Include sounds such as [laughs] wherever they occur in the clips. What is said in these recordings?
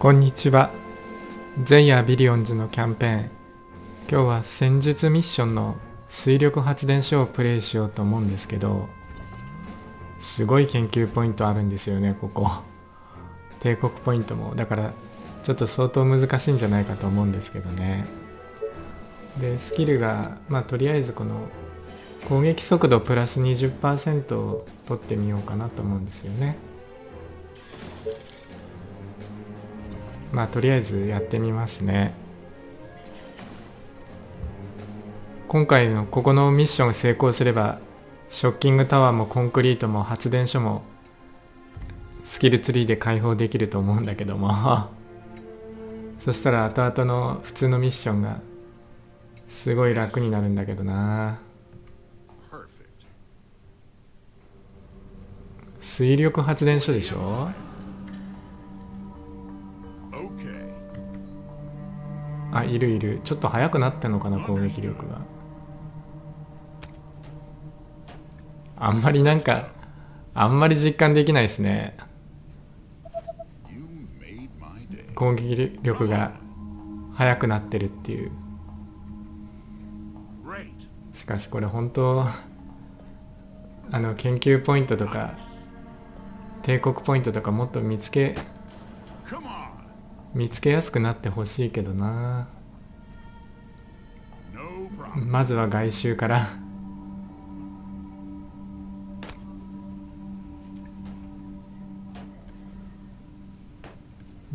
こんにちは。ゼイヤービリオンズのキャンペーン。今日は戦術ミッションの水力発電所をプレイしようと思うんですけど、すごい研究ポイントあるんですよね、ここ。帝国ポイントも。だから、ちょっと相当難しいんじゃないかと思うんですけどね。で、スキルが、まあとりあえずこの攻撃速度プラス20%を取ってみようかなと思うんですよね。まあとりあえずやってみますね。今回のここのミッション成功すればショッキングタワーもコンクリートも発電所もスキルツリーで解放できると思うんだけども。[laughs] そしたら後々の普通のミッションがすごい楽になるんだけどな。水力発電所でしょ？あいるいる。ちょっと速くなってんのかな攻撃力が。あんまりなんかあんまり実感できないですね。攻撃力が速くなってるっていう。しかしこれ本当あの研究ポイントとか帝国ポイントとかもっと見つけ見つけやすくなってほしいけどな。まずは外周から。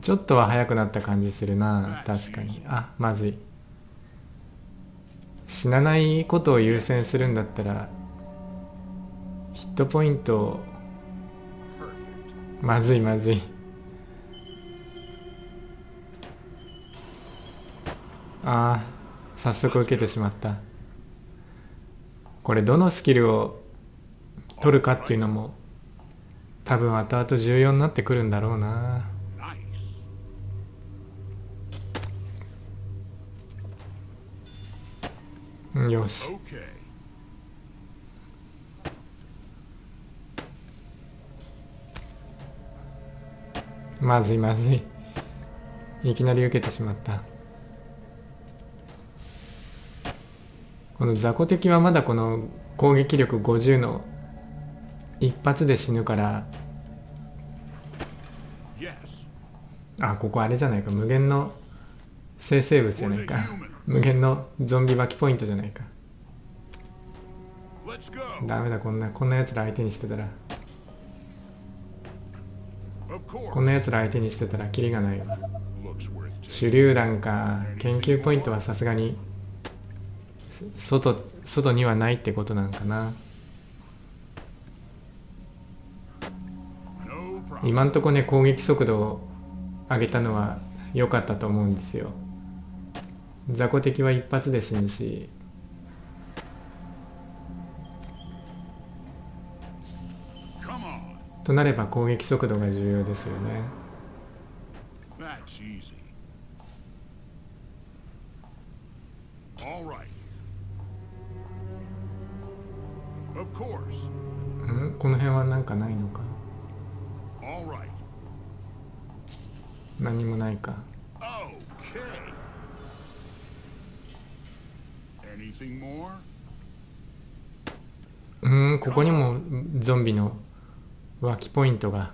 ちょっとは速くなった感じするな。確かに。あまずい。死なないことを優先するんだったらヒットポイントまずいまずい。ああ早速受けてしまった。これどのスキルを取るかっていうのも多分後々重要になってくるんだろうな。よし。まずいまずい。いきなり受けてしまったこの雑魚敵はまだこの攻撃力50の一発で死ぬから。あここあれじゃないか。無限の生成物じゃないか。無限のゾンビバキポイントじゃないか。ダメだ。こんなこんなやつら相手にしてたら。こんなやつら相手にしてたらキリがない。わ手榴弾か。研究ポイントはさすがに。外外にはないってことなんかな。今んとこね攻撃速度を上げたのは良かったと思うんですよ。雑魚敵は一発で死ぬし。となれば攻撃速度が重要ですよねうん？この辺は何かないのか？何もないか？うん？ここにもゾンビの脇ポイントが。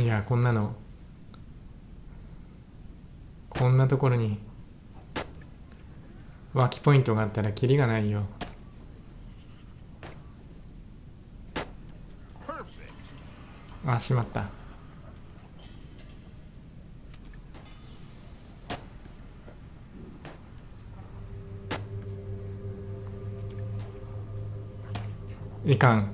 いやこんなの。こんなところに脇ポイントがあったらキリがないよ。あしまった。いかん。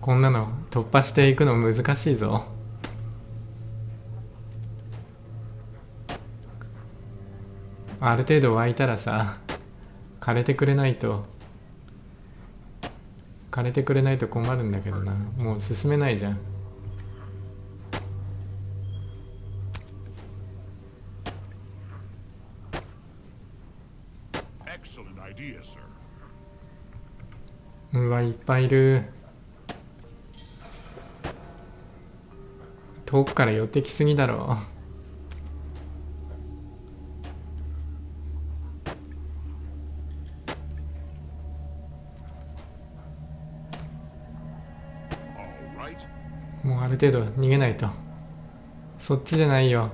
こんなの突破していくの難しいぞある程度湧いたらさ枯れてくれないと枯れてくれないと困るんだけどな。もう進めないじゃん.うわいっぱいいる。遠くから寄ってきすぎだろ程度逃げないとそっちじゃないよ.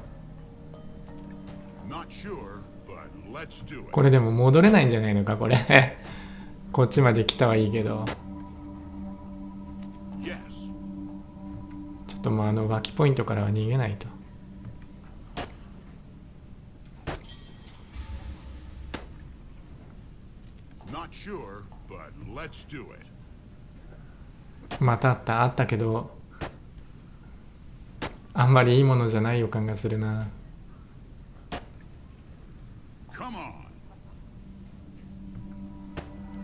これでも戻れないんじゃないのかこれ [laughs] こっちまで来たはいいけど.ちょっともうあの脇ポイントからは逃げないと.またあったあったけどあんまりいいものじゃない予感がするな.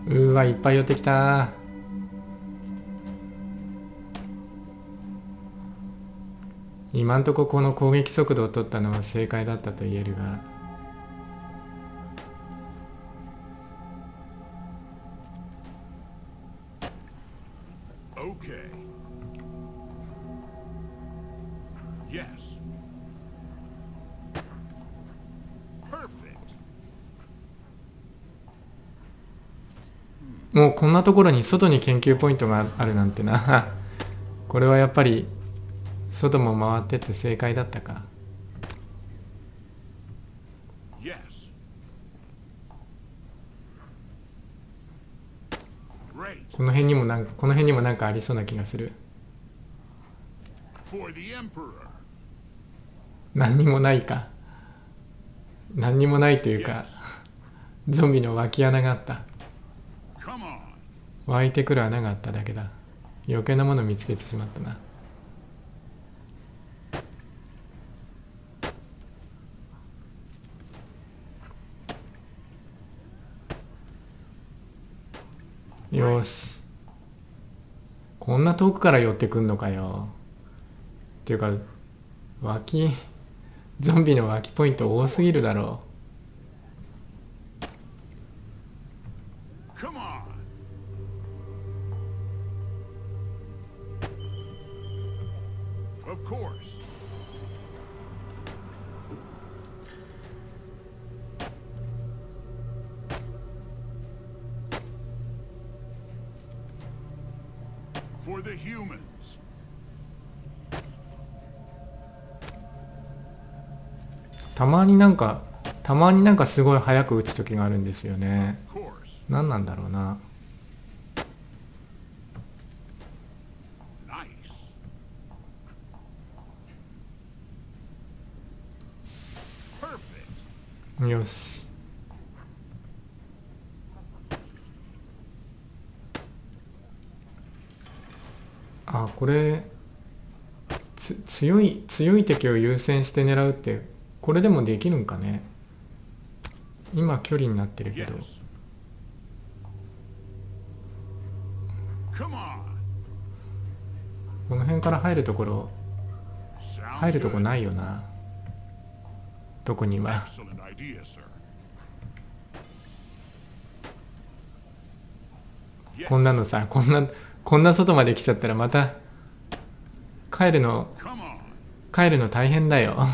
うーわいっぱい寄ってきた。今んとここの攻撃速度を取ったのは正解だったと言えるがもうこんなところに外に研究ポイントがあるなんてな [laughs] これはやっぱり外も回ってって正解だったか Yes. Great. この辺にもなんかこの辺にもなんかありそうな気がする For the Emperor. 何にもないか何にもないというか. [laughs] ゾンビの脇穴があった.湧いてくる穴があっただけだ。余計なもの見つけてしまったな。よし。こんな遠くから寄ってくんのかよ。っていうか脇ゾンビの脇ポイント多すぎるだろになんかたまになんかすごい早く打つ時があるんですよね。何なんだろうな。よし。あこれつ強い強い敵を優先して狙うってこれでもできるんかね？今距離になってるけど.この辺から入るところ入るとこ.ないよなどこには.こんなのさこんなこんな外まで来ちゃったらまた帰るの.帰るの大変だよ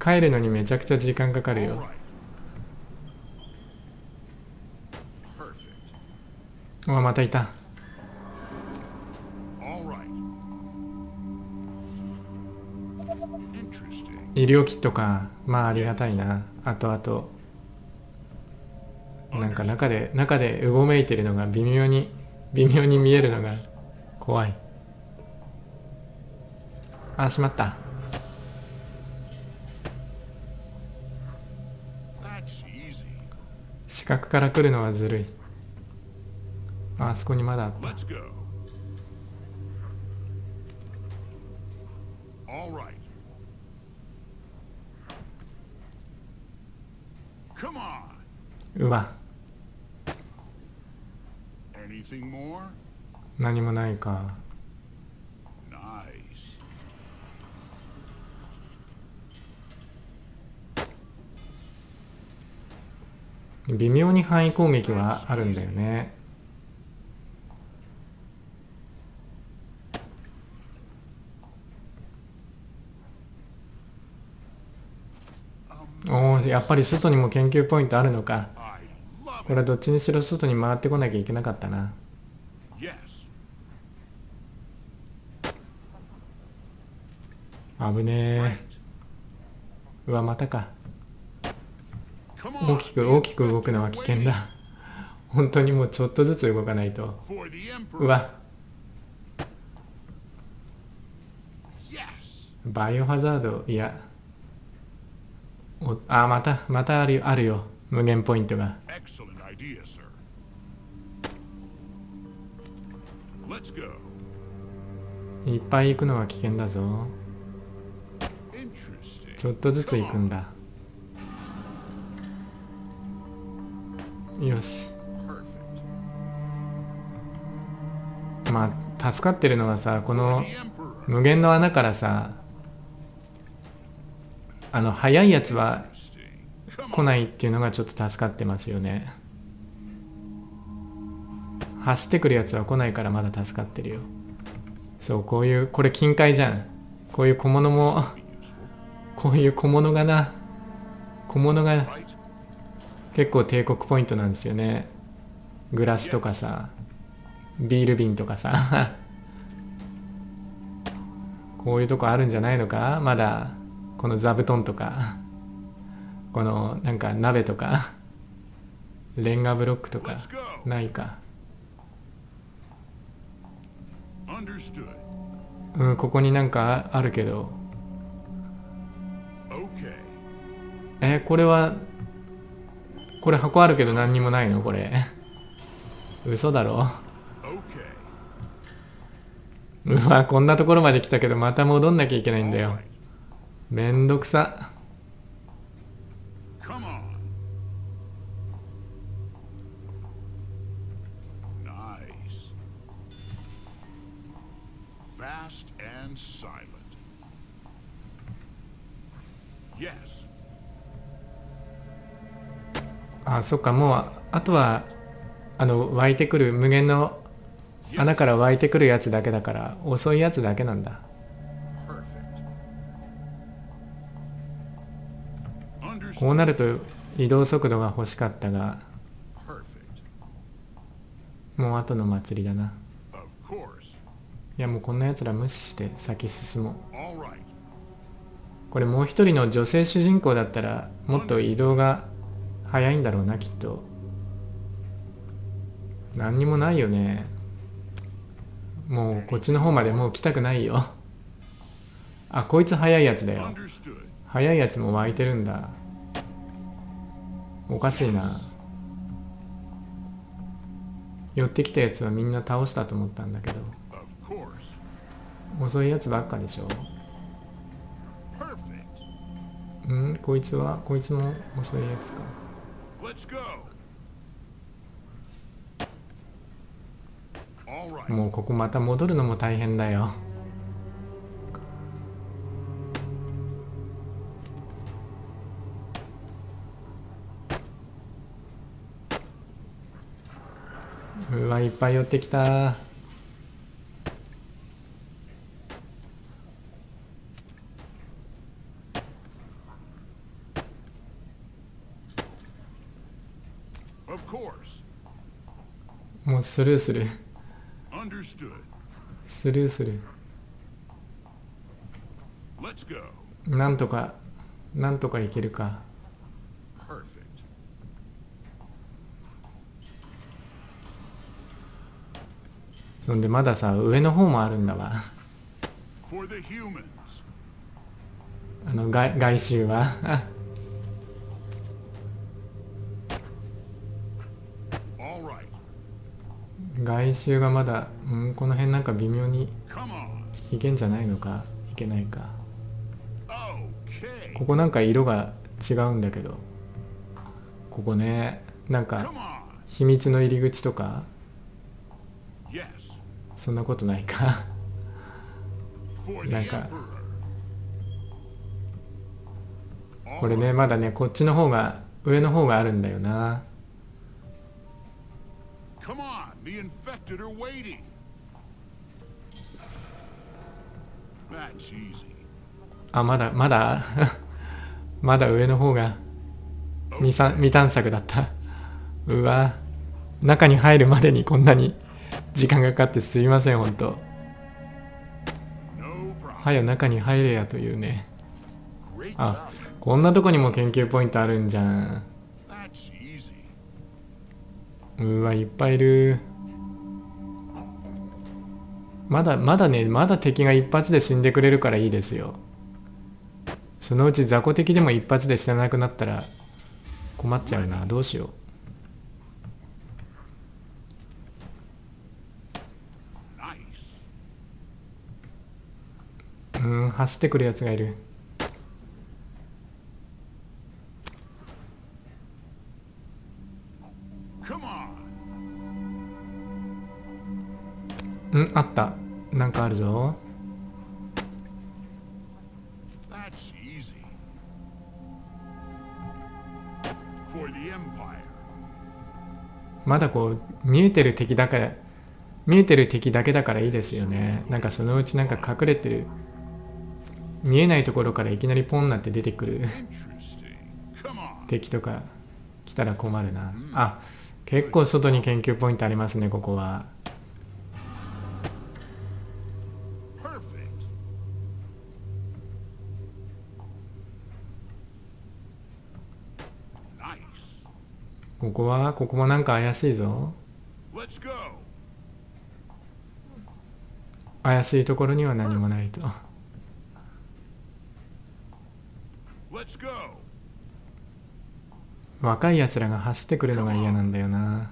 帰るのにめちゃくちゃ時間かかるよ right. Perfect. うわまたいた医療キットかまあありがたいなあとあとなんか中で中でうごめいてるのが微妙に微妙に見えるのが怖いあしまった近くから来るのはずるい。あ,あそこにまだあった。うわ何もないか微妙に範囲攻撃はあるんだよね。おおやっぱり外にも研究ポイントあるのか。これはどっちにしろ外に回ってこなきゃいけなかったな。危ねえ。うわまたか。大きく大きく動くのは危険だ。本当にもうちょっとずつ動かないと。う.わ.バイオハザード。いや。おあまたまたあるよ。あるよ。無限ポイントが.いっぱい行くのは危険だぞ.ちょっとずつ行くんだよし。まあ助かってるのはさこの無限の穴からさあの速いやつは来ないっていうのがちょっと助かってますよね。走ってくるやつは来ないからまだ助かってるよ。そうこういうこれ近海じゃん。こういう小物もこういう小物がな。小物が結構帝国ポイントなんですよね。グラスとかさビール瓶とかさ。[laughs] こういうとこあるんじゃないのか？まだこの座布団とか。このなんか鍋とか。レンガブロックとか.ないか.うんここになんかああるけど.えーこれはこれ箱あるけど何にもないの？これ嘘だろ？うわこんなところまで来たけどまた戻んなきゃいけないんだよ.めんどくさあそっかもうあとはあの湧いてくる無限の穴から湧いてくるやつだけだから遅いやつだけなんだ。こうなると移動速度が欲しかったがもう後の祭りだな。いやもうこんなやつら無視して先進もう。これもう一人の女性主人公だったらもっと移動が早いんだろうなきっと。何にもないよね。もうこっちの方までもう来たくないよ。あこいつ早いやつだよ.早いやつも湧いてるんだ。おかしいな。寄ってきたやつはみんな倒したと思ったんだけど.遅いやつばっかでしょ。Perfect. ん？こいつは？こいつも遅いやつか Let's go. All right. もうここまた戻るのも大変だよ。うわいっぱい寄ってきた。うスルーする.スルーする.なんとかなんとかいけるか.そんでまださ上の方もあるんだわ.あの外外周は外周がまだうんこの辺なんか微妙に.いけんじゃないのかいけないか.ここなんか色が違うんだけどここねなんか.秘密の入り口とか.そんなことないか？なんか.これねまだねこっちの方が上の方があるんだよな Come on, the infected are waiting. That's easy. あまだまだ [laughs] まだ上の方が未さ未探索だったうわ中に入るまでにこんなに時間がかかってすいませんほんと.はよ中に入れやというねあ.こんなとこにも研究ポイントあるんじゃん.うわいっぱいいる。まだまだねまだ敵が一発で死んでくれるからいいですよ。そのうち雑魚敵でも一発で死ななくなったら困っちゃうな。どうしよ.う。うーん走ってくるやつがいるうんあった。なんかあるぞ.まだこう見えてる敵だから見えてる敵だけだからいいですよね。なんかそのうちなんか隠れてる。見えないところからいきなりポンなって出てくる.敵とか来たら困るな。あ結構外に研究ポイントありますねここはここはここもなんか怪しいぞ.怪しいところには何もないと.若いやつらが走ってくるのが嫌なんだよな.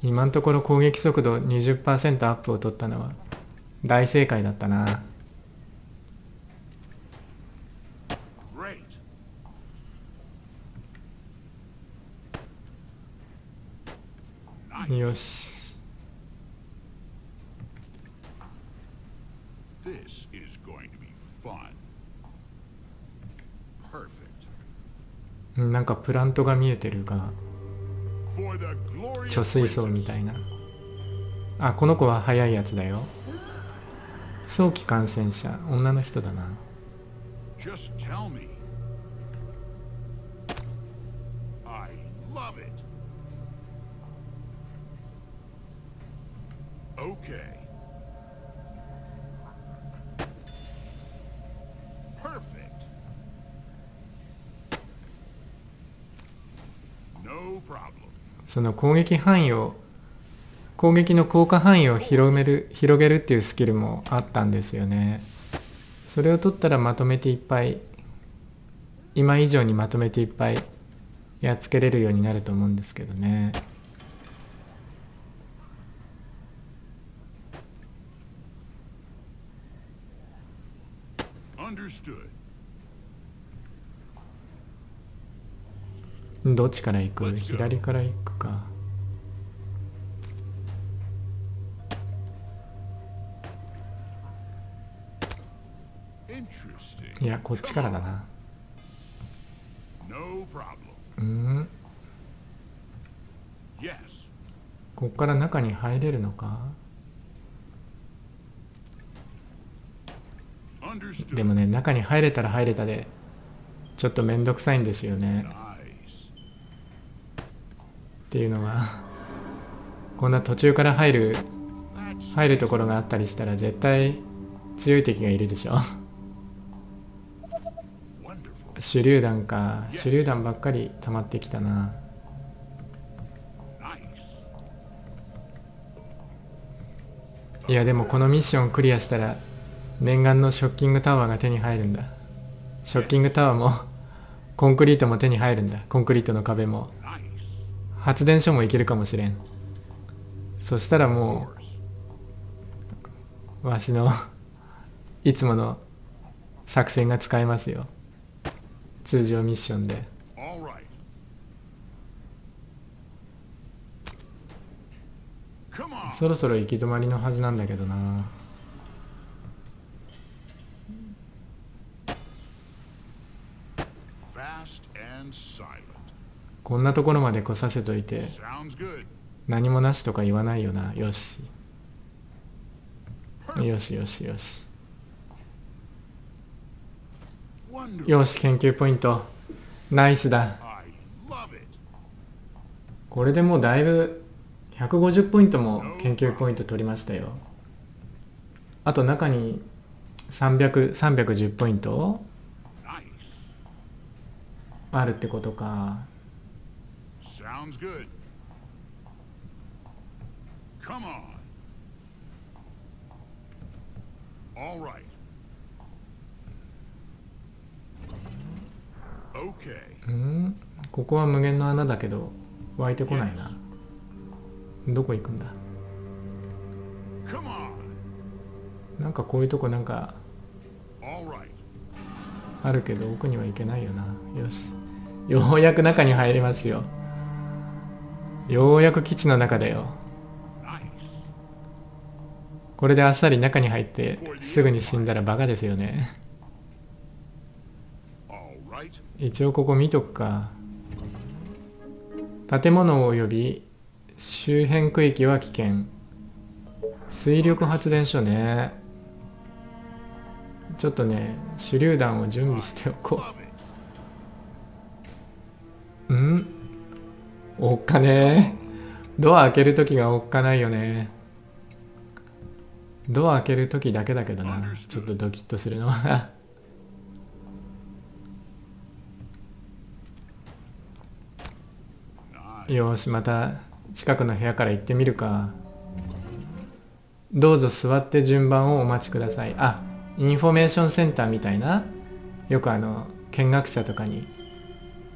今のところ攻撃速度20%アップを取ったのは大正解だったな Great. Nice. よし。なんかプラントが見えてるか。な貯水槽みたいな。あこの子は早いやつだよ。早期感染者。女の人だな。その攻撃範囲を攻撃の効果範囲を広める広げるっていうスキルもあったんですよね。それを取ったらまとめていっぱい今以上にまとめていっぱいやっつけれるようになると思うんですけどね。どっちから行く？左から行くか.いやこっちからだな.うん.こっから中に入れるのか？でもね中に入れたら入れたでちょっとめんどくさいんですよね.っていうのはこんな途中から入る入るところがあったりしたら絶対強い敵がいるでしょ。手榴弾か手榴弾ばっかり溜まってきたな。いやでもこのミッションクリアしたら念願のショッキングタワーが手に入るんだ。ショッキングタワーもコンクリートも手に入るんだ。コンクリートの壁も。発電所も行けるかもしれんそしたらも.うわしのいつもの作戦が使えますよ通常ミッションで.そろそろ行き止まりのはずなんだけどなこんなところまで来させといて.何もなしとか言わないよなよしよしよしよし.よし研究ポイントナイスだ.これでもうだいぶ150ポイントも研究ポイント取りましたよあと中に300 310ポイント.あるってことか Sounds good. Come on. All right. Okay. うん？ここは無限の穴だけど湧いてこないなどこ行くんだ？Come on. なんかこういうとこなんか.あるけど奥には行けないよなよしようやく中に入れますよようやく基地の中だよ。これであっさり中に入ってすぐに死んだらバカですよね。一応ここ見とくか。建物及び周辺区域は危険。水力発電所ね。ちょっとね手榴弾を準備しておこ Love it. うん？おっかね。ドア開けるときがおっかないよね。ドア開けるときだけだけどな。ちょっとドキッとするのは.よしまた近くの部屋から行ってみるか。どうぞ座って順番をお待ちください。あインフォメーションセンターみたいな？よくあの見学者とかに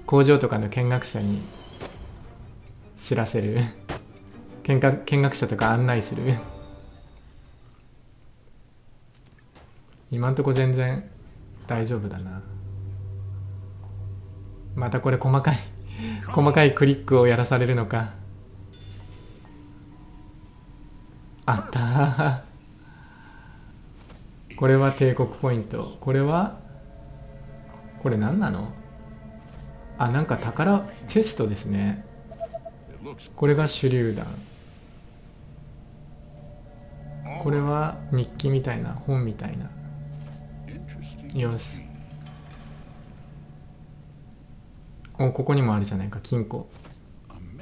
工場とかの見学者に知らせる。見学見学者とか案内する。今んとこ全然大丈夫だな。またこれ細かい細かいクリックをやらされるのか。あった。これは帝国ポイント。これはこれ何なの？あなんか宝チェストですね。これが手榴弾。これは日記みたいな本みたいな。よし。おここにもあるじゃないか金庫。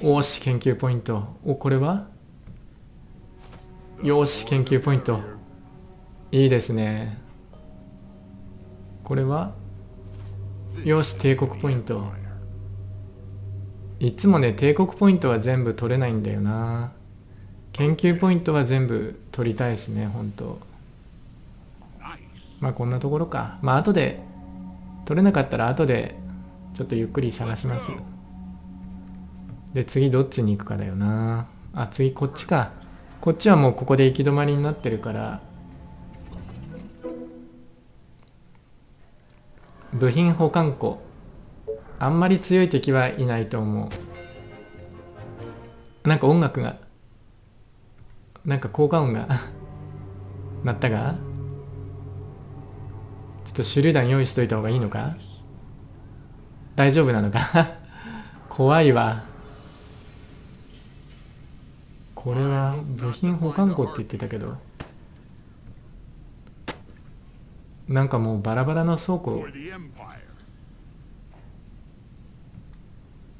おし研究ポイント。おこれは？よし研究ポイント。いいですね。これは？よし帝国ポイント。いつもね帝国ポイントは全部取れないんだよな。研究ポイントは全部取りたいですね本当.まあこんなところか。まあ後で取れなかったら後でちょっとゆっくり探しますで次どっちに行くかだよな。あ次こっちか。こっちはもうここで行き止まりになってるから。部品保管庫あんまり強い敵はいないと思う。なんか音楽がなんか効果音が [laughs] 鳴ったがちょっと手榴弾用意しといた方がいいのか？大丈夫なのか？[laughs] 怖いわ。これは部品保管庫って言ってたけど。なんかもうバラバラの倉庫 For the Empire.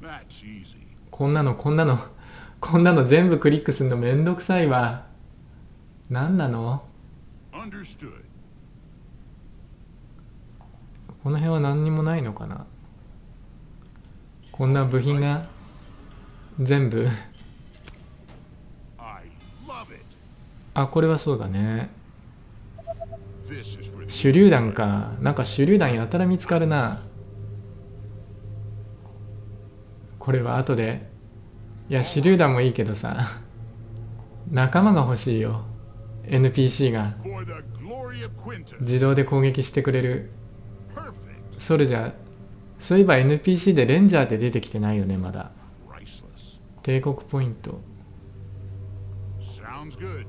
That's easy. こんなのこんなのこんなの全部クリックするのめんどくさいわ。何なの？この辺は何にもないのかな？こんな部品が全部？あこれはそうだね。手榴弾か。なんか手榴弾やたら見つかるなこれは後で。いや手榴弾もいいけどさ仲間が欲しいよ。NPC が。自動で攻撃してくれる。ソルジャー。そういえば NPC でレンジャーって出てきてないよねまだ。帝国ポイント。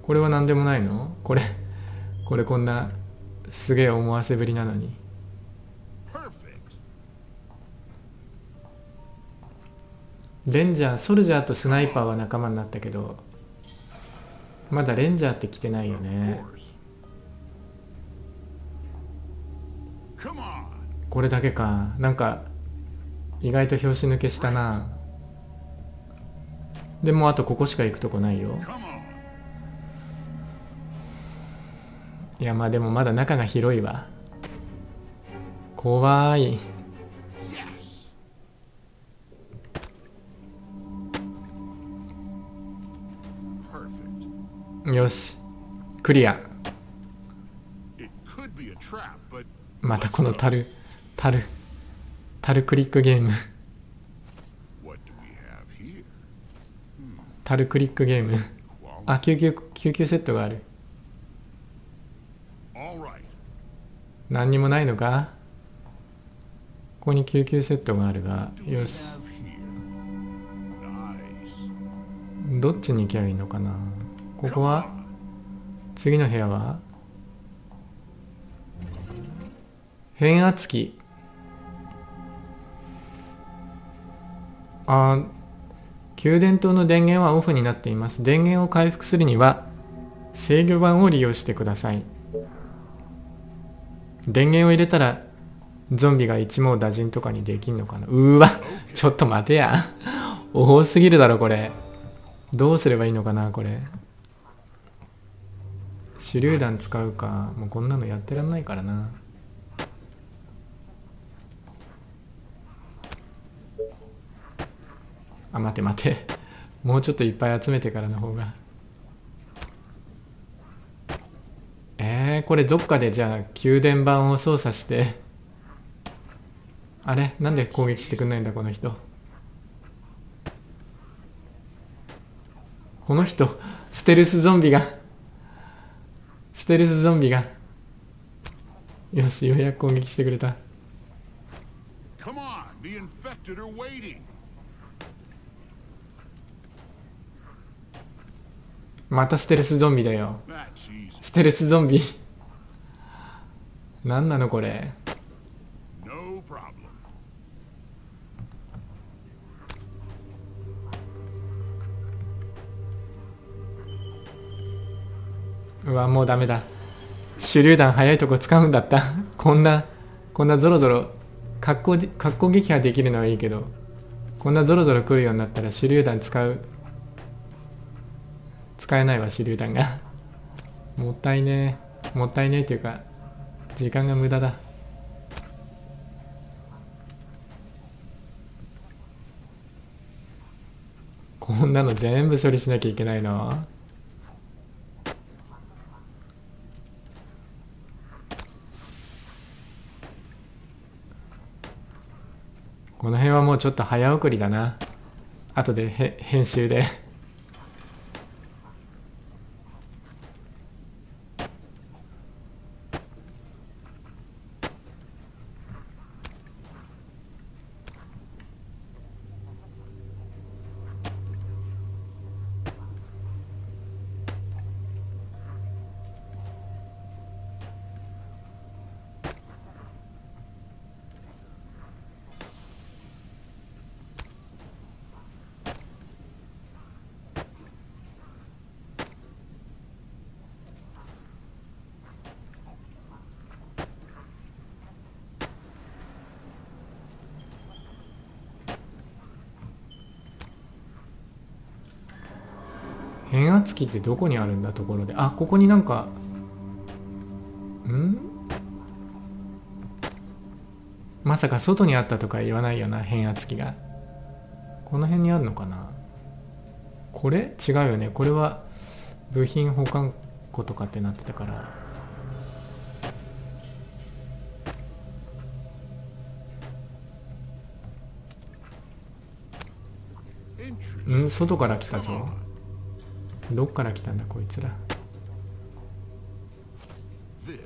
これは何でもないの？これこれこんなすげえ思わせぶりなのに。レンジャーソルジャーとスナイパーは仲間になったけどまだレンジャーって来てないよね.これだけか。なんか意外と拍子抜けしたな。でもうあとここしか行くとこないよ.いやまあでもまだ中が広いわ。怖いよし。クリア。またこのタルタルタルクリックゲーム。タルクリックゲーム。あ救急救急セットがある。何にもないのか？ここに救急セットがあるがよし。どっちに行けばいいのかな？ここは？次の部屋は？変圧器。あ給電塔の電源はオフになっています。電源を回復するには制御盤を利用してください。電源を入れたらゾンビが一網打尽とかにできんのかな。うーわちょっと待てや。多すぎるだろこれ。どうすればいいのかなこれ。手榴弾使うかもうこんなのやってらんないからな。あ待て待て。もうちょっといっぱい集めてからの方が。えー、これどっかでじゃあ給電盤を操作して。あれ？なんで攻撃してくんないんだこの人？この人ステルスゾンビが。ステルスゾンビがよしようやく攻撃してくれた.またステルスゾンビだよ.ステルスゾンビ何なのこれうわもうダメだ。手榴弾早いとこ使うんだった。こんなこんなゾロゾロ格好格好撃破できるのはいいけどこんなゾロゾロ来るようになったら手榴弾使う。使えないわ手榴弾が。もったいねえ。もったいねえっていうか時間が無駄だ。こんなの全部処理しなきゃいけないの？この辺はもうちょっと早送りだな。後で編集で。ってどこにあるんだところで。あここになんかん？まさか外にあったとか言わないよな変圧器が。この辺にあるのかな？これ？違うよね。これは部品保管庫とかってなってたから。ん？外から来たぞどっから来たんだこいつら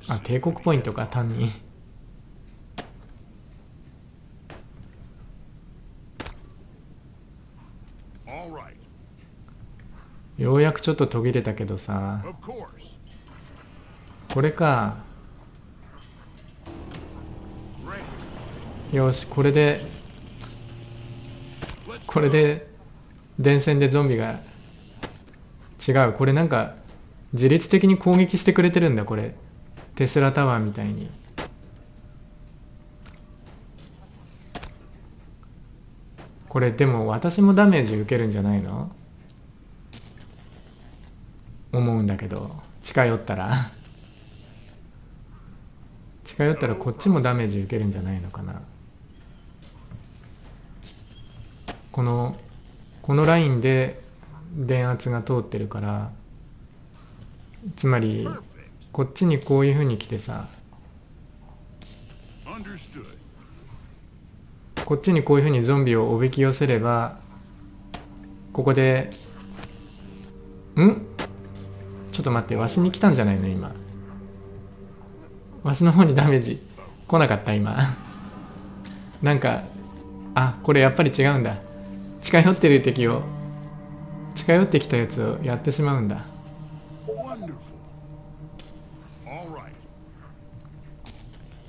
あ帝国ポイントか単に.ようやくちょっと途切れたけどさ.これか.よしこれでこれで電線でゾンビが違う。これなんか自律的に攻撃してくれてるんだこれ。テスラタワーみたいに。これでも私もダメージ受けるんじゃないの？思うんだけど。近寄ったら。近寄ったらこっちもダメージ受けるんじゃないのかな。このこのラインで電圧が通ってるからつまりこっちにこういう風に来てさこっちにこういう風にゾンビをおびき寄せればここでん？ちょっと待ってわしに来たんじゃないの今。わしの方にダメージ来なかった今。なんかあこれやっぱり違うんだ。近寄ってる敵を近寄ってきたやつをやってしまうんだ。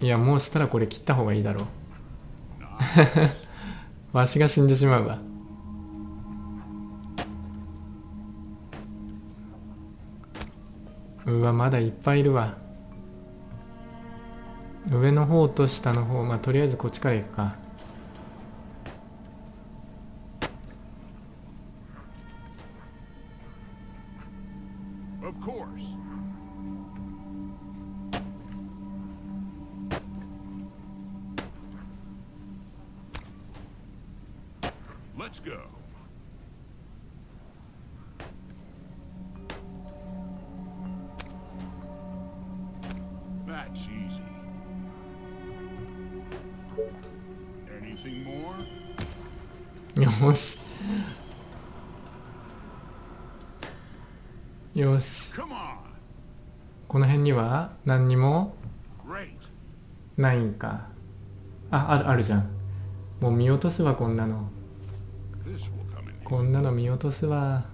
いやもうしたらこれ切った方がいいだろう。[laughs] わしが死んでしまうわ。うわまだいっぱいいるわ。上の方と下の方まあとりあえずこっちから行くか。何にも.ないんかああるあるじゃんもう見落とすわこんなの.こんなの見落とすわ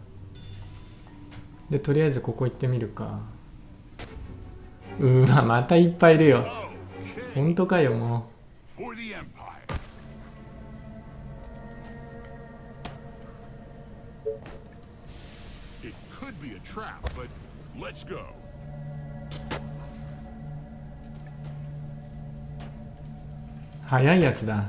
でとりあえずここ行ってみるかうーわまたいっぱいいるよ Okay. 本当かよも Empire. It could be a trap, but let's go. 早いやつだ。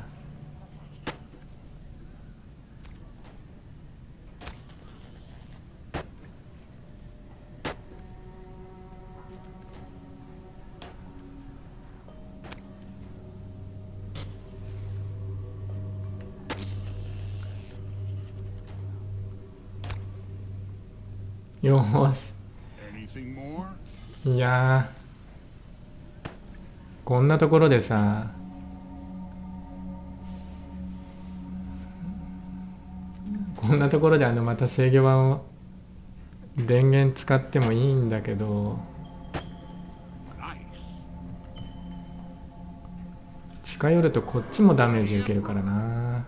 よーし?いやー。こんなところでさんなところであのまた制御盤を電源使ってもいいんだけど。近寄るとこっちもダメージ受けるからな。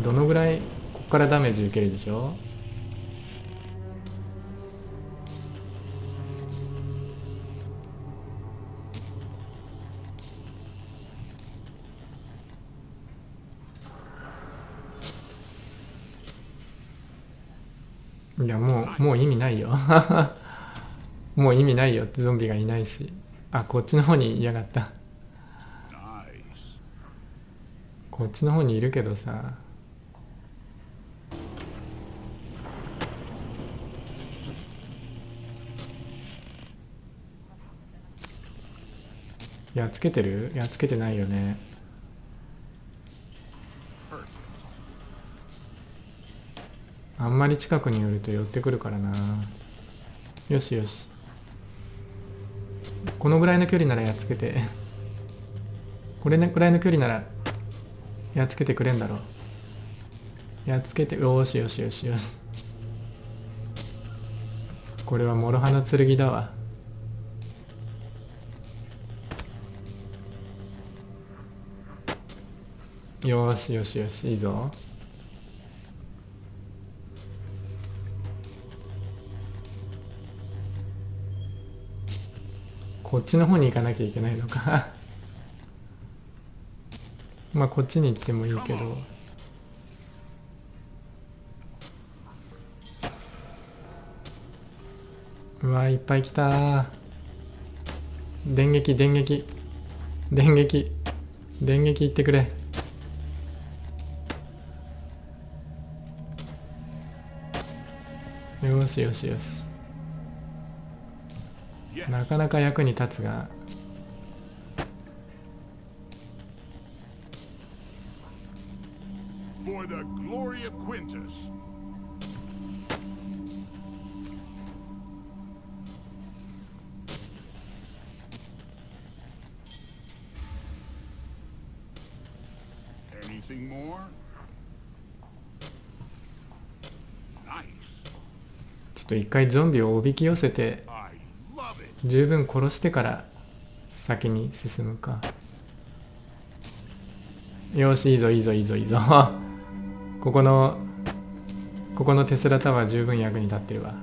どのぐらいこっからダメージ受けるでしょ？もう意味ないよ。[laughs] もう意味ないよ。ゾンビがいないし。あこっちの方に嫌がった.こっちの方にいるけどさ。やっつけてる？やっつけてないよねあんまり近くに寄ると寄ってくるからな。よしよし。このぐらいの距離ならやっつけて。これぐらいの距離ならやっつけてくれんだろう。やっつけてよしよしよしよし。これは諸刃の剣だわ。よーしよしよしいいぞ。こっちの方に行かなきゃいけないのか。[laughs] まあこっちに行ってもいいけど。うわいっぱい来た。電撃電撃。電撃。電撃行ってくれ。よしよしよし。なかなか役に立つが。ちょっと一回ゾンビをおびき寄せて十分殺してから先に進むか。よしいいぞいいぞいいぞいいぞ。ここのここのテスラタワー十分役に立ってるわ。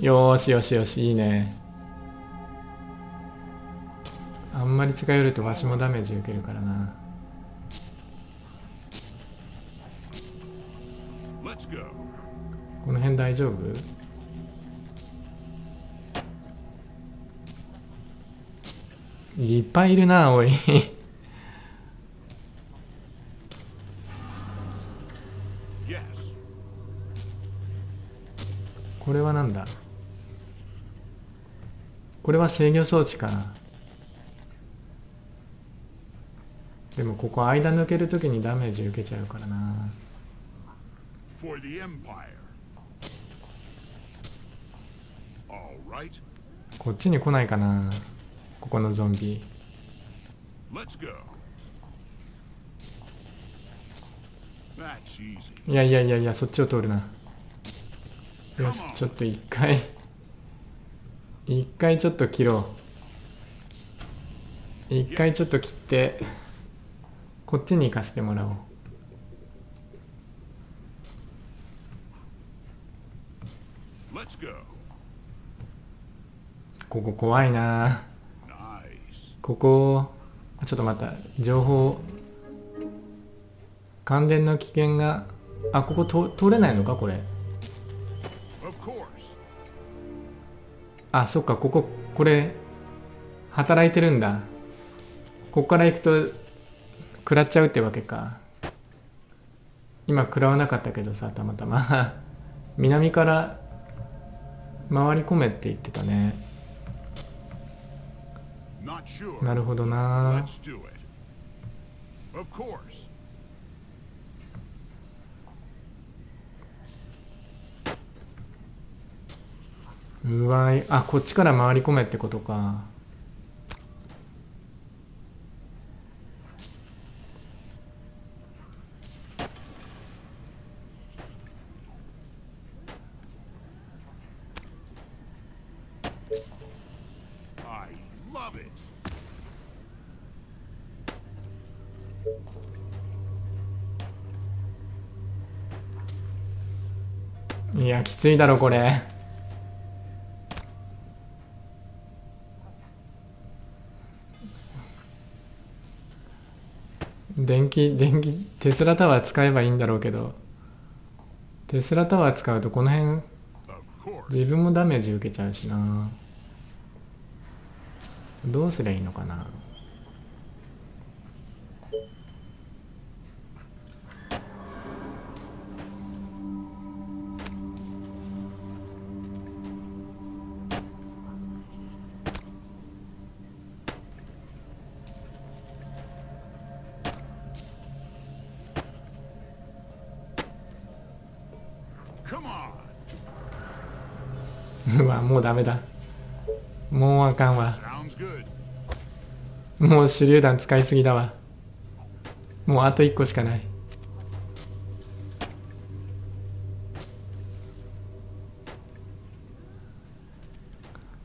よーしよしよしいいね。あんまり近寄るとわしもダメージ受けるからな.この辺大丈夫？いっぱいいるなおい.これはなんだ？これは制御装置かでもここ間抜けるときにダメージ受けちゃうからな.こっちに来ないかなここのゾンビ.いやいやいやいやそっちを通るな。よしちょっと一回。一回ちょっと切ろう。一回ちょっと切ってこっちに行かせてもらおう.ここ怖いな.ここあちょっと待った。情報。感電の危険があここ通通れないのかこれ.あそっかこここれ働いてるんだ。ここから行くと食らっちゃうってわけか。今食らわなかったけどさたまたま。[laughs] 南から回り込めって言ってたね.なるほどな.うわい。あこっちから回り込めってことかいやきついだろこれ。電気電気テスラタワー使えばいいんだろうけど。テスラタワー使うとこの辺自分もダメージ受けちゃうしな。どうすりゃいいのかな。ダメだ。もうあかんわ.もう手榴弾使いすぎだわ。もうあと1個しかない。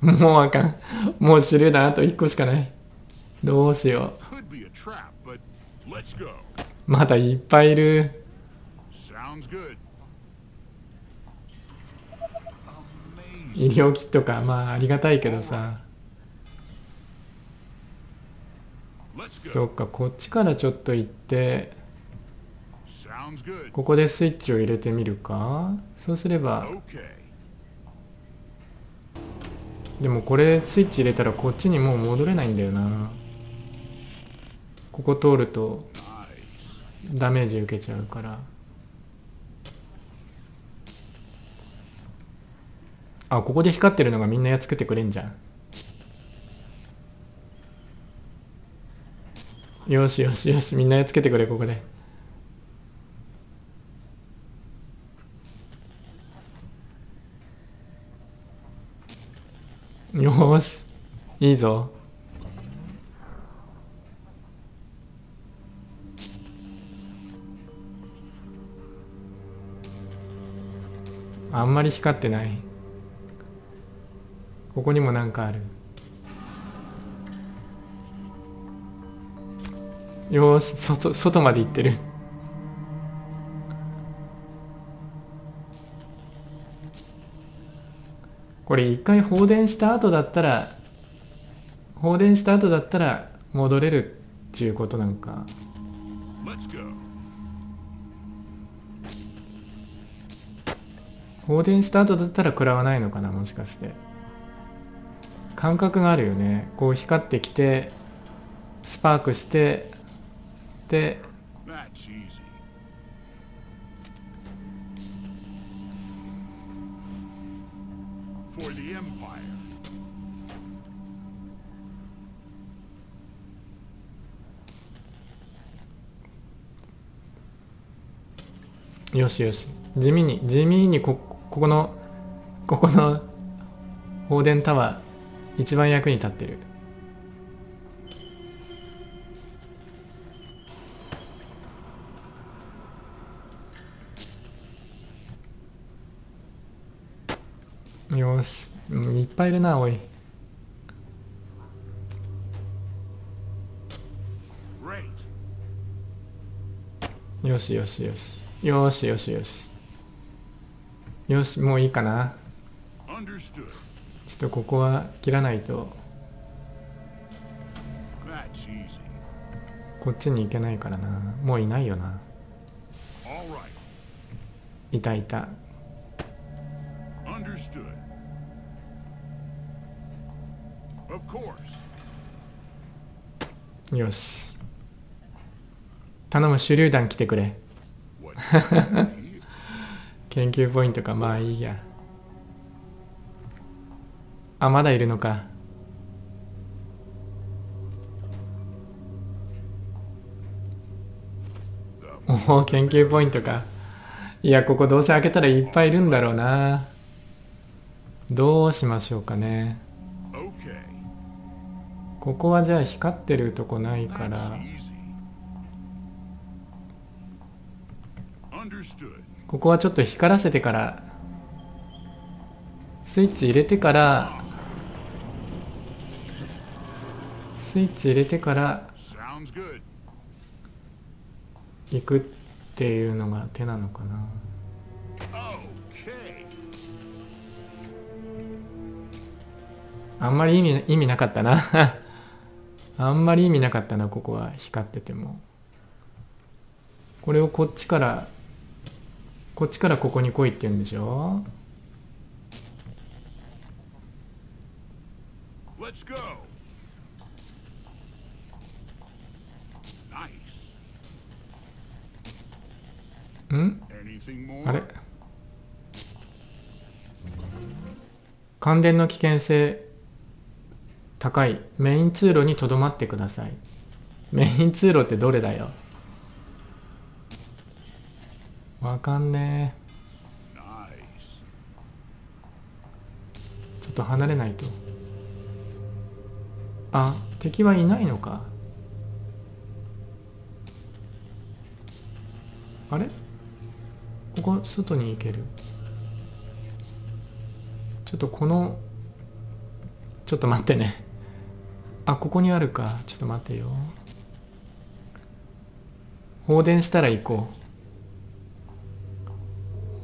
もうあかん。もう手榴弾あと1個しかない。どうしよ.う。まだいっぱいいる Sounds good. 医療キットかまあありがたいけどさ。そっかこっちからちょっと行ってここでスイッチを入れてみるか。そうすれば。でもこれスイッチ入れたらこっちにもう戻れないんだよな。ここ通るとダメージ受けちゃうから。あここで光ってるのがみんなやっつけてくれんじゃん。よしよしよしみんなやっつけてくれここで。よしいいぞ。あんまり光ってない。ここにもなんかある。よーし外外まで行ってる。これ一回放電した後だったら放電した後だったら戻れるっていうことなんか.放電した後だったら食らわないのかなもしかして感覚があるよね。こう光ってきてスパークしてで.よしよし。地味に地味にこここのここの [laughs] 放電タワー一番役に立ってる。よし。うんいっぱいいるなおい。よしよしよし。よしよしよし。よしもういいかな。っとここは切らないと。こっちに行けないからな。もういないよな。いたいた。よし。頼む手榴弾来てくれ。[laughs] 研究ポイントか。まあいいや。あまだいるのか。おお研究ポイントか。いやここどうせ開けたらいっぱいいるんだろうな。どうしましょうかね。ここはじゃあ光ってるとこないから。ここはちょっと光らせてからスイッチ入れてからスイッチ入れてから.行くっていうのが手なのかな.あんまり意味意味なかったな [laughs] あんまり意味なかったなここは光っててもこれをこっちからこっちからここに来いって言うんでしょ Let's go. ん？あれ？感電の危険性高いメイン通路にとどまってください。メイン通路ってどれだよ？わかんねえ。ちょっと離れないと。あ敵はいないのか。あれ？ここ外に行ける。ちょっとこのちょっと待ってね。あここにあるか。ちょっと待ってよ。放電したら行こ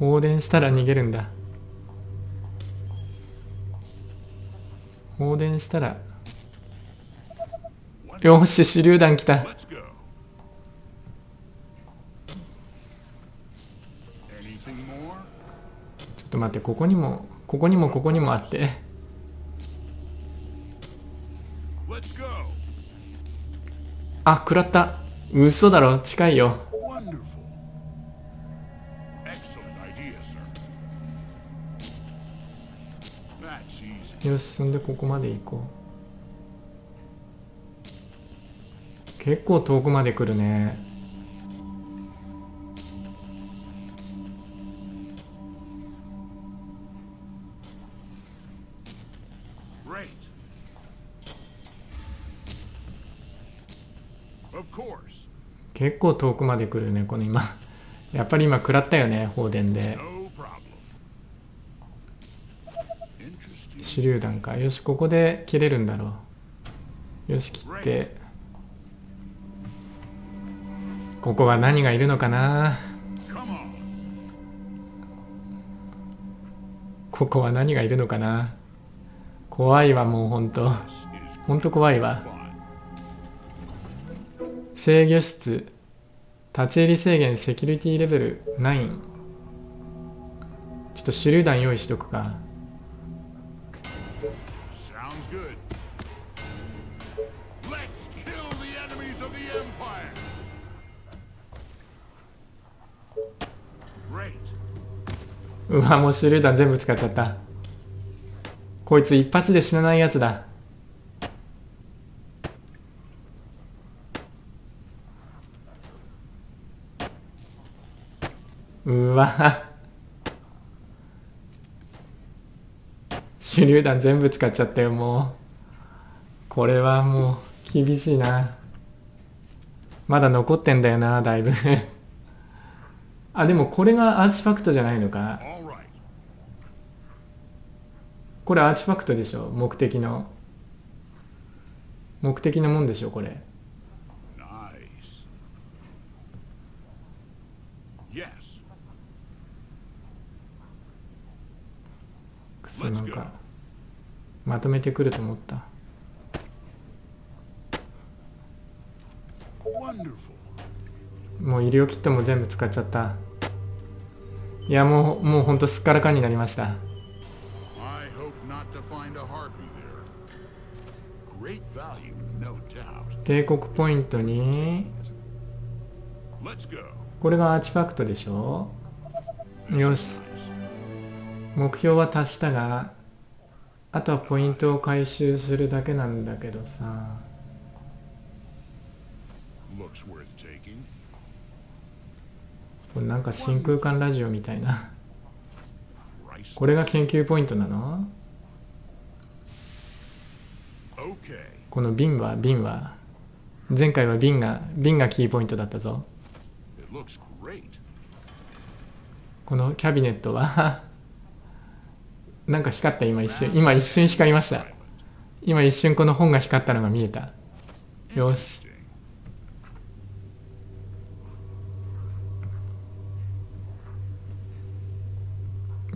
う。放電したら逃げるんだ。放電したら。よし手榴弾来た。ょっと待ってここにもここにもここにもあって.あ食らった。嘘だろ。近いよ.よしそんでここまで行こう。結構遠くまで来るね結構遠くまで来るねこの今。[laughs] やっぱり今食らったよね放電で。手榴弾か。よしここで切れるんだろう。よし切って。ここは何がいるのかな。ここは何がいるのかな。怖いわもうほんと。ほんと怖いわ。制御室。立ち入り制限セキュリティレベル9ちょっと手榴弾用意しとくか.うわもう手榴弾全部使っちゃった。こいつ一発で死なないやつだうわ。手榴弾全部使っちゃったよもう。これはもう厳しいな。まだ残ってんだよなだいぶ。あでもこれがアーチファクトじゃないのか。これアーチファクトでしょ目的の。目的のもんでしょこれ。そなんかまとめてくると思った.もう医療キットも全部使っちゃったいやもうもうほんとすっからかんになりました.帝国ポイントに.これがアーチファクトでしょ？よし.目標は達したがあとはポイントを回収するだけなんだけどさ.これなんか真空管ラジオみたいな.これが研究ポイントなの？この瓶は瓶は？前回は瓶が瓶がキーポイントだったぞ.このキャビネットは？なんか光った今一瞬今一瞬光りました.今一瞬この本が光ったのが見えたよし.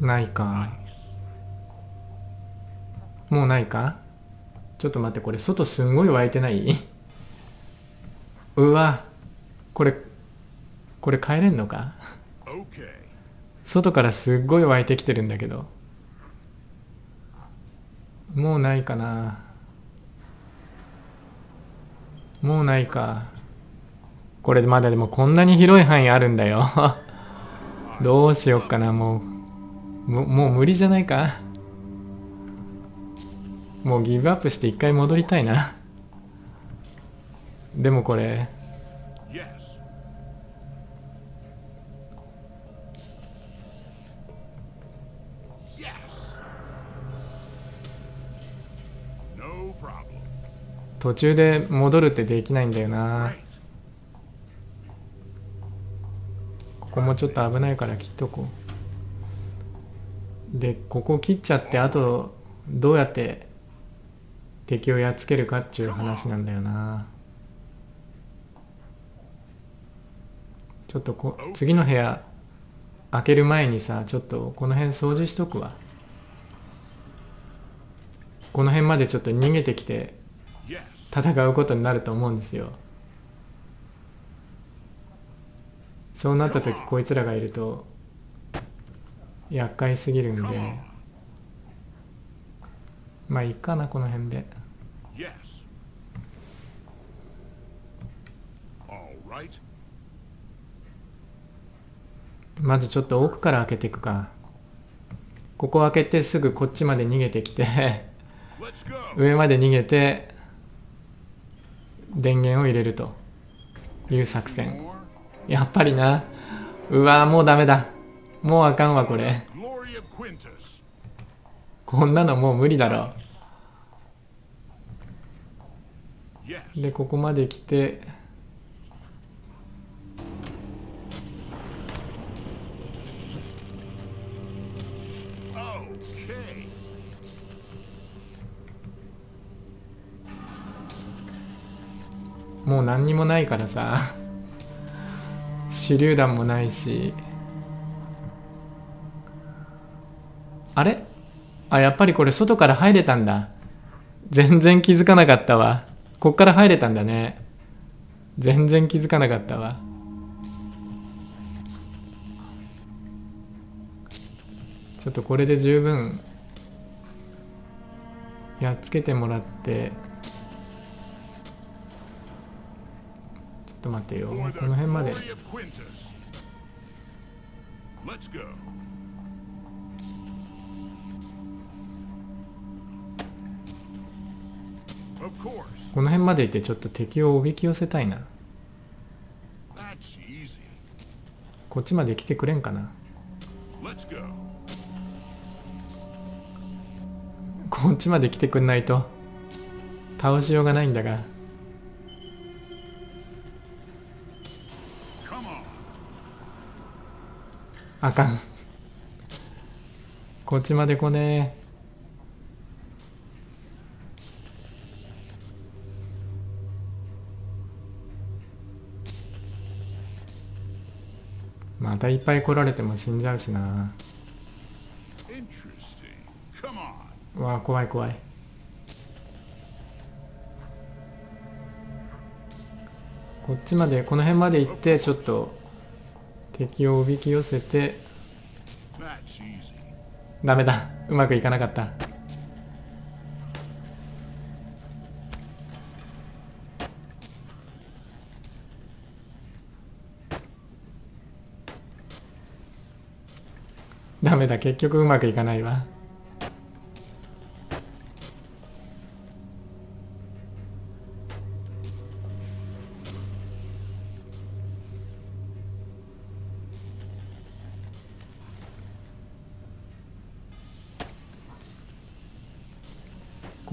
ないか.もうないか？ちょっと待ってこれ外すんごい湧いてない？うわこれこれ帰れんのか？外からすっごい湧いてきてるんだけどもうないかな。もうないか。これまだでもこんなに広い範囲あるんだよ。[laughs] どうしよっかな。もうももう無理じゃないか。もうギブアップして一回戻りたいな。でもこれ途中で戻るってできないんだよな。ここもちょっと危ないから切っとこう。でここ切っちゃってあとどうやって敵をやっつけるかっていう話なんだよな。ちょっとこ次の部屋開ける前にさちょっとこの辺掃除しとくわ。この辺までちょっと逃げてきて.戦うことになると思うんですよそうなった時こいつらがいると厄介すぎるんで.まあいいかなこの辺で.まずちょっと奥から開けていくかここ開けてすぐこっちまで逃げてきて.上まで逃げて電源を入れると。いう作戦。やっぱりな。うわもうダメだ。もうあかんわこれ。こんなのもう無理だろ。でここまで来てもう何にもないからさ。手榴弾もないし。あれ？あやっぱりこれ外から入れたんだ。全然気づかなかったわ。こっから入れたんだね。全然気づかなかったわ。ちょっとこれで十分やっつけてもらってちょっと待ってよこの辺まで.この辺まで行ってちょっと敵をおびき寄せたいな.こっちまで来てくれんかな.こっちまで来てくんないと倒しようがないんだがあかん。こっちまで来ね。えまたいっぱい来られても死んじゃうしな。わあ怖い怖い。こっちまでこの辺まで行ってちょっと敵をおびき寄せて.ダメだ。うまくいかなかった。ダメだ。結局うまくいかないわ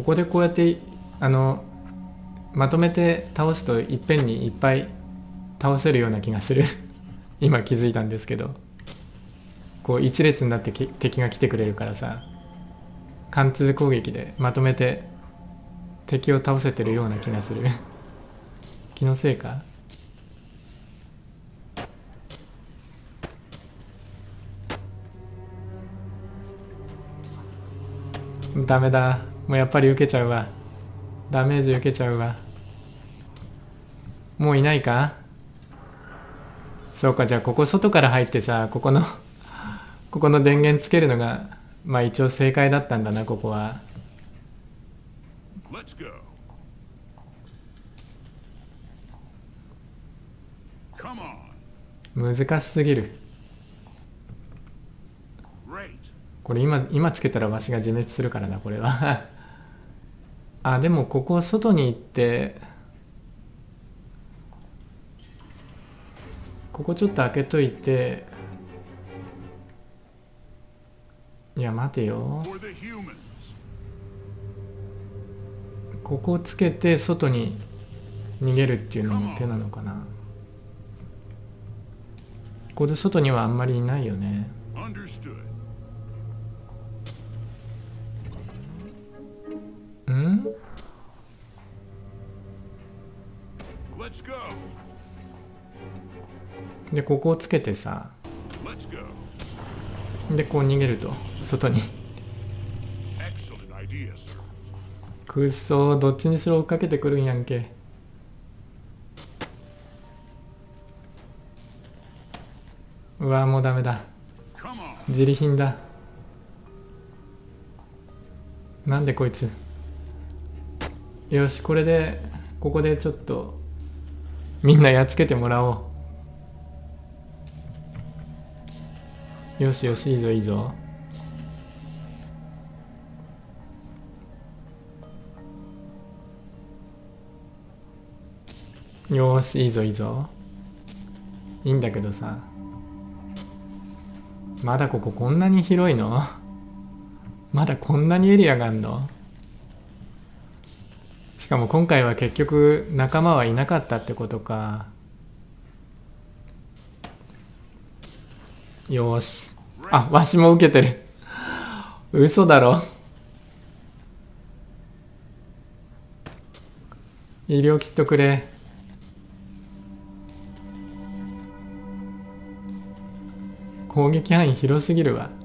ここでこうやってあのまとめて倒すといっぺんにいっぱい倒せるような気がする。[laughs] 今気づいたんですけど。こう一列になって敵が来てくれるからさ。貫通攻撃でまとめて敵を倒せてるような気がする。[laughs] 気のせいか？ダメだ。もうやっぱり受けちゃうわダメージ受けちゃうわもういないか？そうかじゃあここ外から入ってさここの [laughs] ここの電源つけるのがまあ一応正解だったんだなここは Let's go. Come on. 難しすぎる.これ今今つけたらわしが自滅するからなこれは [laughs] あでもここ外に行ってここちょっと開けといていや待てよ。ここをつけて外に逃げるっていうのも手なのかな。ここで外にはあんまりいないよね。ん？Let's go. でここをつけてさ.でこう逃げると外に.くっそーどっちにしろ追っかけてくるんやんけうわもうダメだ.自利品だなんでこいつ？よしこれでここでちょっとみんなやっつけてもらおう。よしよしいいぞいいぞ。よしいいぞいいぞ。いいんだけどさ。まだこここんなに広いの？[laughs] まだこんなにエリアがあんの？しかも今回は結局仲間はいなかったってことか。よし。あわしも受けてる。嘘だろ。医療キットくれ。攻撃範囲広すぎるわ。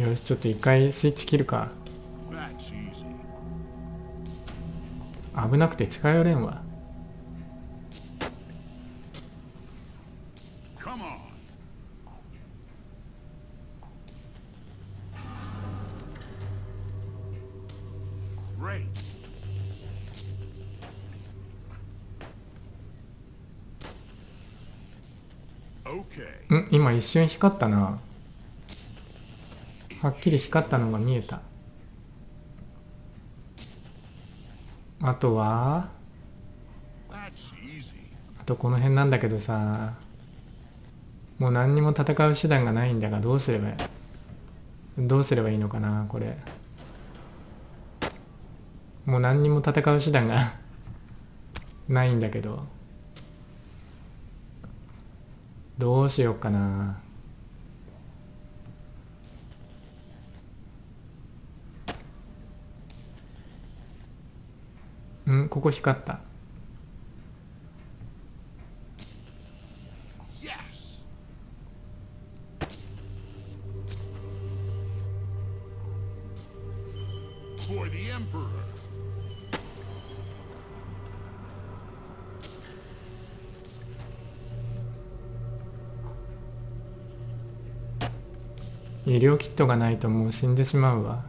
よしちょっと一回スイッチ切るか.危なくて近寄れんわ.ん今一瞬光ったなはっきり光ったのが見えた。あとはあとこの辺なんだけどさもう何にも戦う手段がないんだがどうすればどうすればいいのかなこれ。もう何にも戦う手段が [laughs] ないんだけどどうしようかな。うんここ光った.医療キットがないともう死んでしまうわ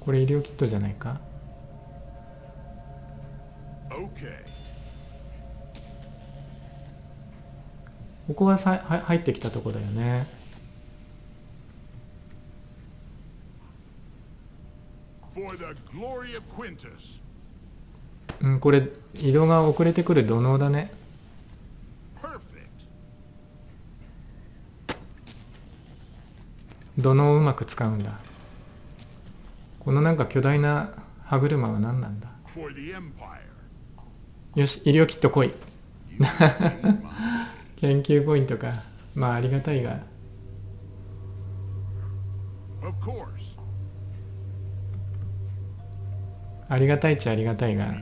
これ医療キットじゃないか？ここがさは入ってきたとこだよね.うんこれ移動が遅れてくる土のうだね.土のうをうまく使うんだこのなんか巨大な歯車は何なんだ？For the Empire. よし医療キット来い。[laughs] 研究ポイントか。まあありがたいが.ありがたいっちゃありがたいが.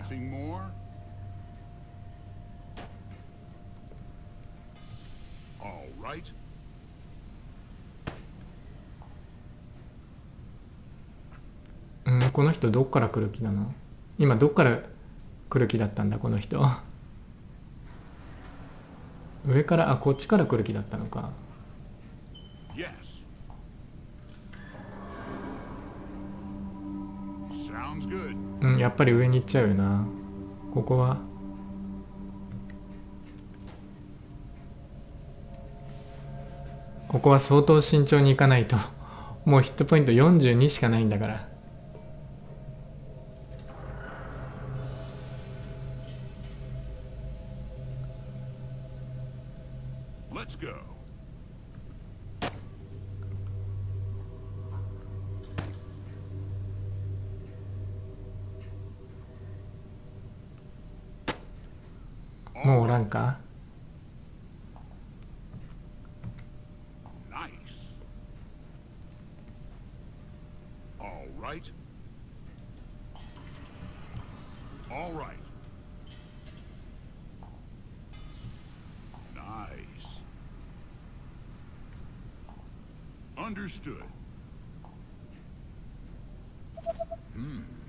うんこの人どっから来る気なの？今どっから来る気だったんだこの人。[laughs] 上からあこっちから来る気だったのか。Yes. Sounds good. うんやっぱり上に行っちゃうよな。ここは。ここは相当慎重に行かないと。もうヒットポイント42しかないんだから Let's go. もうおらんか Nice. All right. All right.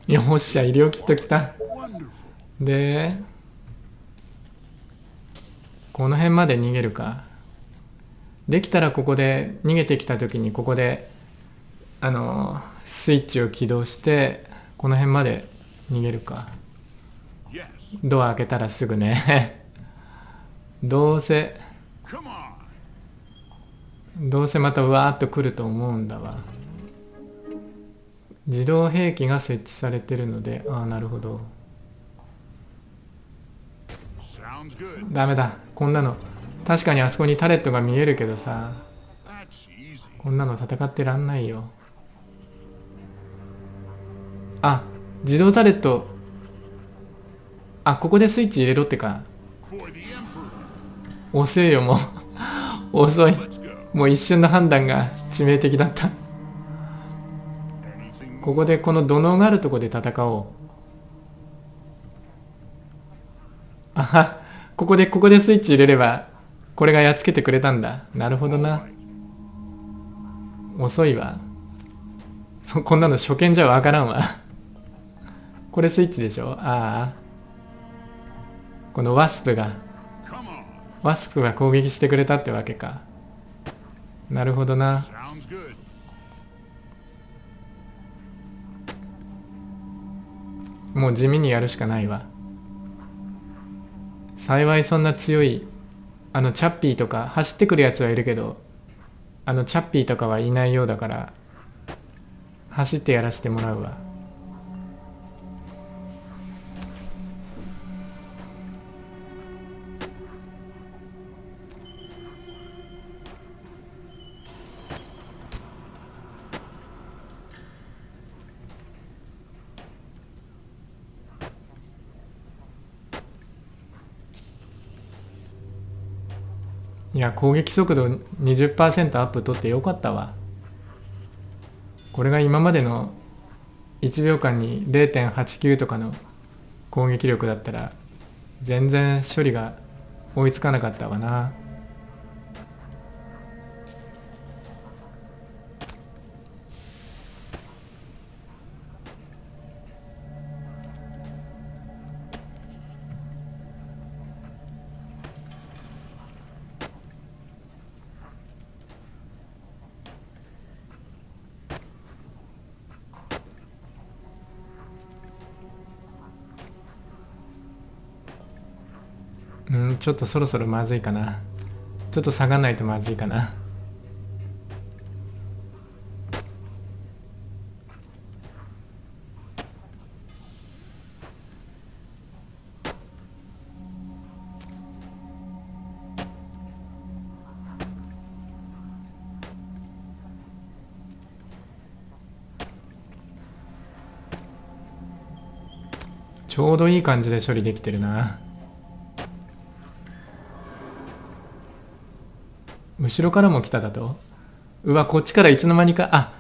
よっしゃ医療キット来た.でこの辺まで逃げるかできたらここで逃げてきた時にここであのスイッチを起動してこの辺まで逃げるか.ドア開けたらすぐね [laughs] どうせ.どうせまたうわーっと来ると思うんだわ。自動兵器が設置されてるのでああなるほど.ダメだ。こんなの。確かにあそこにタレットが見えるけどさ.こんなの戦ってらんないよ。あ自動タレット。あここでスイッチ入れろってか.遅えよもう。遅い.もう一瞬の判断が致命的だった。ここでこの土のうがあるとこで戦おう。あはここでここでスイッチ入れればこれがやっつけてくれたんだ。なるほどな。遅いわ。そこんなの初見じゃわからんわ。これスイッチでしょ？ああ。このワスプがワスプが攻撃してくれたってわけか。なるほどな.もう地味にやるしかないわ幸いそんな強いあのチャッピーとか走ってくるやつはいるけどあのチャッピーとかはいないようだから走ってやらせてもらうわいや攻撃速度20%アップ取ってよかったわ。これが今までの1秒間に0.89とかの攻撃力だったら全然処理が追いつかなかったわな。ちょっとそろそろまずいかな。ちょっと下がんないとまずいかな。ちょうどいい感じで処理できてるな。後ろからも来ただと？うわこっちからいつの間にかあ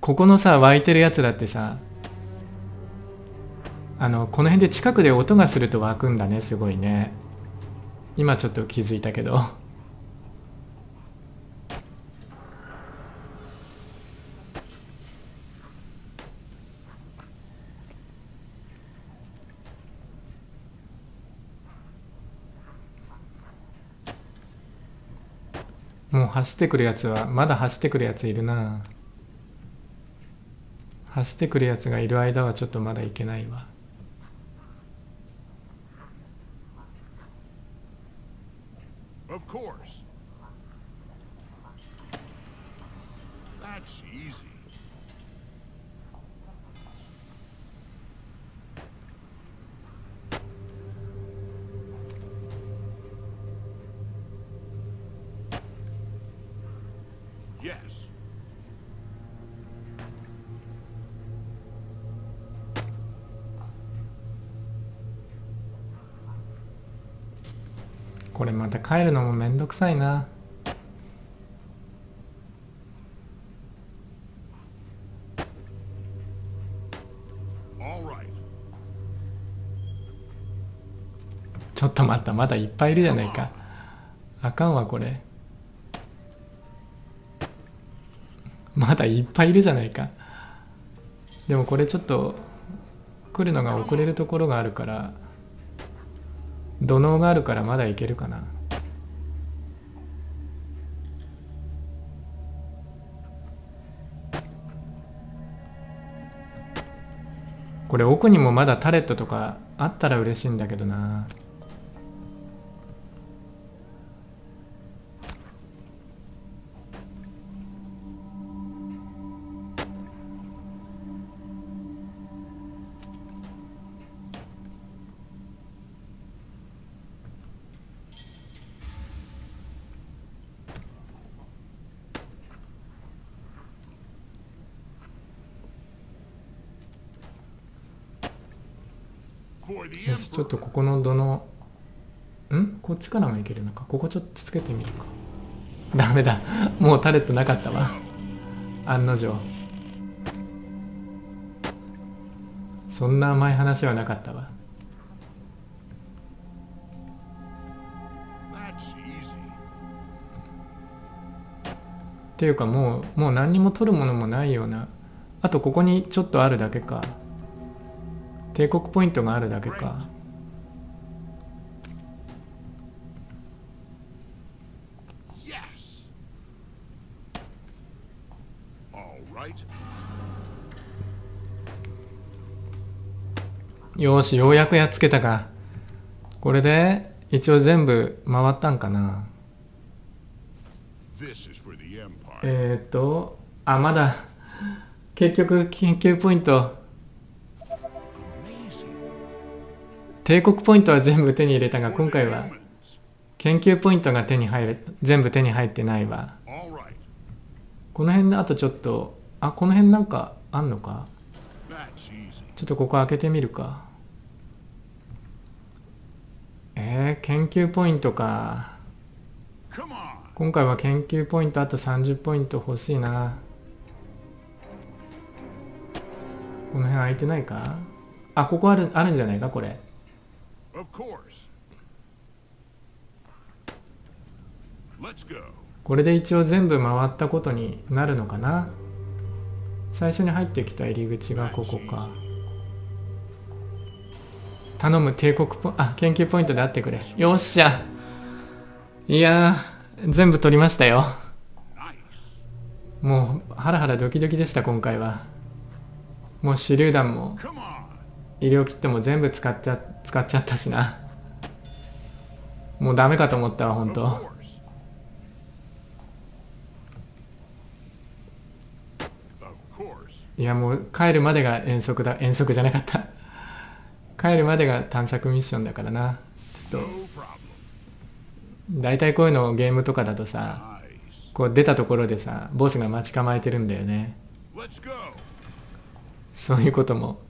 ここのさ湧いてるやつだってさあのこの辺で近くで音がすると湧くんだねすごいね。今ちょっと気づいたけどもう走ってくるやつはまだ走ってくるやついるな。走ってくるやつがいる間はちょっとまだいけないわ Of course. That's easy. 'Yes. これまた帰るのもめんどくさいな.ちょっと待ったまだいっぱいいるじゃないかあかんわこれまだいっぱいいるじゃないか。でもこれちょっと来るのが遅れるところがあるから土のうがあるからまだいけるかな。これ奥にもまだタレットとかあったら嬉しいんだけどな。ここの土のん？こっちからもいけるのか？ここちょっとつけてみるか？ダメだ。もうタレットなかったわ。案の定。そんな甘い話はなかったわ.っていうかもうもう何にも取るものもないような。あとここにちょっとあるだけか。帝国ポイントがあるだけかよーしようやくやっつけたかこれで一応全部回ったんかな.えー、っとあまだ結局研究ポイント.帝国ポイントは全部手に入れたが今回は.研究ポイントが手に入れ全部手に入ってないわ.この辺であとちょっとあこの辺なんかあんのか.ちょっとここ開けてみるかえー、研究ポイントか.今回は研究ポイントあと30ポイント欲しいな。この辺空いてないか？あここあるあるんじゃないか？これ.これで一応全部回ったことになるのかな？最初に入ってきた入り口がここか頼む帝国ポあ研究ポイントであってくれ。よっしゃ。いやー全部取りましたよ。もうハラハラドキドキでした今回は。もう手榴弾も医療キットも全部使っちゃ使っちゃったしな。もうダメかと思ったわ本 Of 当。course. Of course. いやもう帰るまでが遠足だ遠足じゃなかった。帰るまでが探索ミッションだからな。ちょっと。大体こういうのゲームとかだとさこう出たところでさボスが待ち構えてるんだよね。そういうことも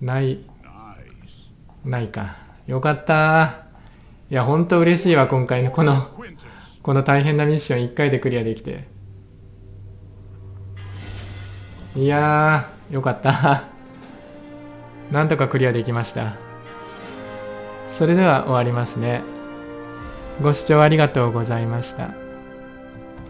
ない。ないか。よかった。いやほんと嬉しいわ今回の。このこの大変なミッション1回でクリアできて。いやーよかった。なんとかクリアできました。それでは終わりますね。ご視聴ありがとうございました。